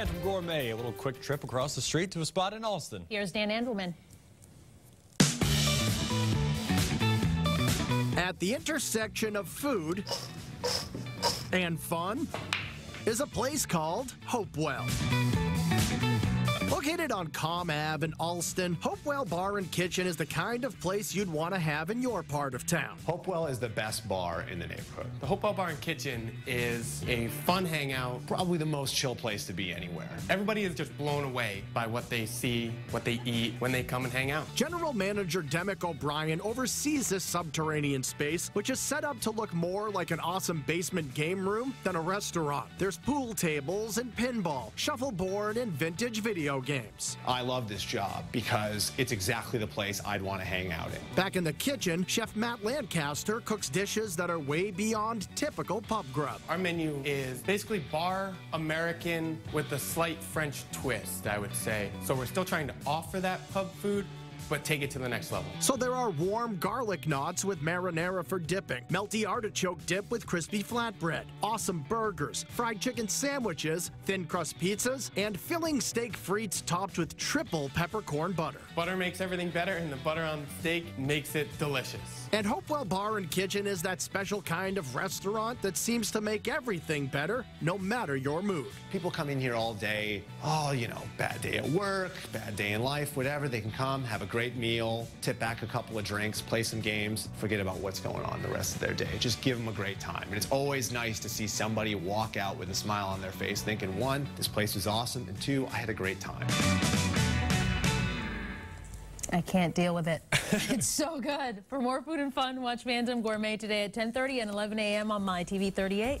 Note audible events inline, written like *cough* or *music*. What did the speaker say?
Phantom Gourmet, a little quick trip across the street to a spot in Allston. Here's Dan Andelman. At the intersection of food and fun is a place called Hopewell. Located on Comm Ave in Allston, Hopewell Bar and Kitchen is the kind of place you'd want to have in your part of town. Hopewell is the best bar in the neighborhood. The Hopewell Bar and Kitchen is a fun hangout. Probably the most chill place to be anywhere. Everybody is just blown away by what they see, what they eat when they come and hang out. General Manager Demick O'Brien oversees this subterranean space, which is set up to look more like an awesome basement game room than a restaurant. There's pool tables and pinball, shuffleboard, and vintage video games. I love this job because it's exactly the place I'd want to hang out in. Back in the kitchen, Chef Matt Lancaster cooks dishes that are way beyond typical pub grub. Our menu is basically bar American with a slight French twist, I would say. So we're still trying to offer that pub food, but take it to the next level. So there are warm garlic knots with marinara for dipping, melty artichoke dip with crispy flatbread, awesome burgers, fried chicken sandwiches, thin crust pizzas, and filling steak frites topped with triple peppercorn butter. Butter makes everything better, and the butter on steak makes it delicious. And Hopewell Bar and Kitchen is that special kind of restaurant that seems to make everything better, no matter your mood. People come in here all day, oh, you know, bad day at work, bad day in life, whatever. They can come, have a great meal, tip back a couple of drinks, play some games, forget about what's going on the rest of their day. Just give them a great time. And it's always nice to see somebody walk out with a smile on their face thinking, one, this place was awesome, and two, I had a great time. I can't deal with it. *laughs* it's so good. For more food and fun, watch Phantom Gourmet today at 10:30 and 11 a.m. on My TV 38.